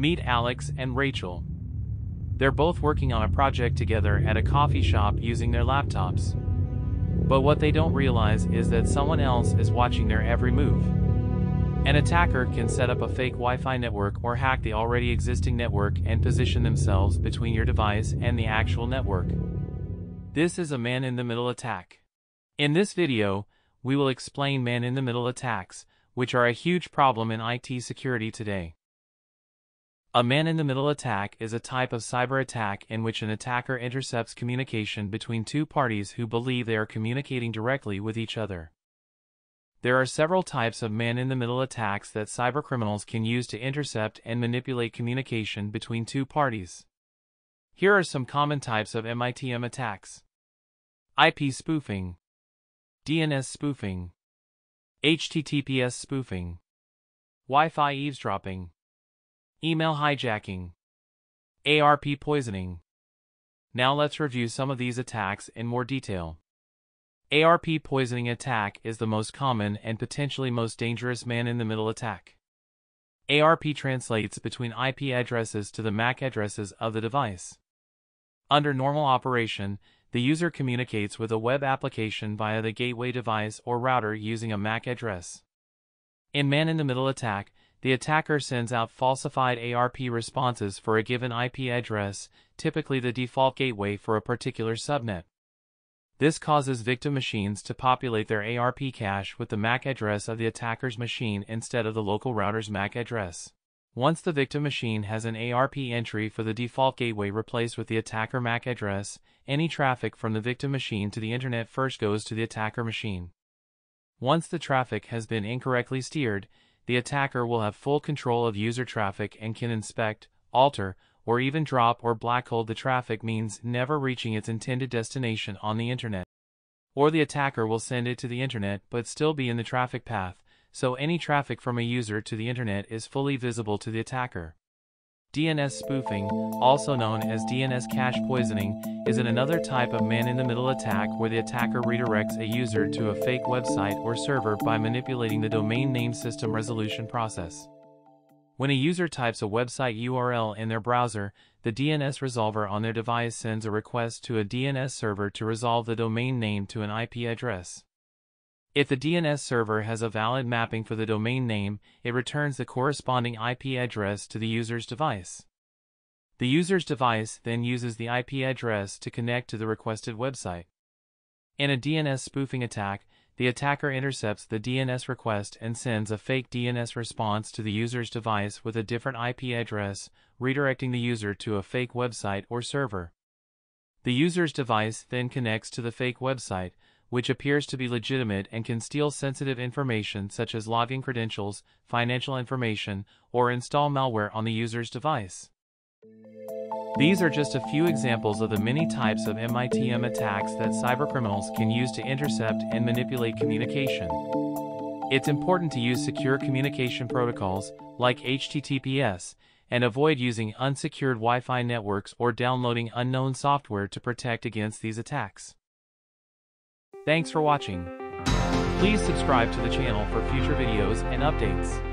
Meet Alex and Rachel. They're both working on a project together at a coffee shop using their laptops. But what they don't realize is that someone else is watching their every move. An attacker can set up a fake Wi-Fi network or hack the already existing network and position themselves between your device and the actual network. This is a man-in-the-middle attack. In this video, we will explain man-in-the-middle attacks, which are a huge problem in IT security today. A man-in-the-middle attack is a type of cyber attack in which an attacker intercepts communication between two parties who believe they are communicating directly with each other. There are several types of man-in-the-middle attacks that cybercriminals can use to intercept and manipulate communication between two parties. Here are some common types of MITM attacks. IP spoofing, DNS spoofing, HTTPS spoofing, Wi-Fi eavesdropping, Email hijacking. ARP poisoning. Now let's review some of these attacks in more detail. ARP poisoning attack is the most common and potentially most dangerous man-in-the-middle attack. ARP translates between IP addresses to the MAC addresses of the device. Under normal operation, the user communicates with a web application via the gateway device or router using a MAC address. In man-in-the-middle attack, the attacker sends out falsified ARP responses for a given IP address, typically the default gateway for a particular subnet. This causes victim machines to populate their ARP cache with the MAC address of the attacker's machine instead of the local router's MAC address. Once the victim machine has an ARP entry for the default gateway replaced with the attacker MAC address, any traffic from the victim machine to the internet first goes to the attacker machine. Once the traffic has been incorrectly steered, the attacker will have full control of user traffic and can inspect, alter, or even drop or blackhole the traffic means never reaching its intended destination on the internet. Or the attacker will send it to the internet but still be in the traffic path, so any traffic from a user to the internet is fully visible to the attacker. DNS spoofing, also known as DNS cache poisoning, is an another type of man-in-the-middle attack where the attacker redirects a user to a fake website or server by manipulating the domain name system resolution process. When a user types a website URL in their browser, the DNS resolver on their device sends a request to a DNS server to resolve the domain name to an IP address. If the DNS server has a valid mapping for the domain name, it returns the corresponding IP address to the user's device. The user's device then uses the IP address to connect to the requested website. In a DNS spoofing attack, the attacker intercepts the DNS request and sends a fake DNS response to the user's device with a different IP address, redirecting the user to a fake website or server. The user's device then connects to the fake website, which appears to be legitimate and can steal sensitive information such as login credentials, financial information, or install malware on the user's device. These are just a few examples of the many types of MITM attacks that cybercriminals can use to intercept and manipulate communication. It's important to use secure communication protocols, like HTTPS, and avoid using unsecured Wi-Fi networks or downloading unknown software to protect against these attacks. Thanks for watching. Please subscribe to the channel for future videos and updates.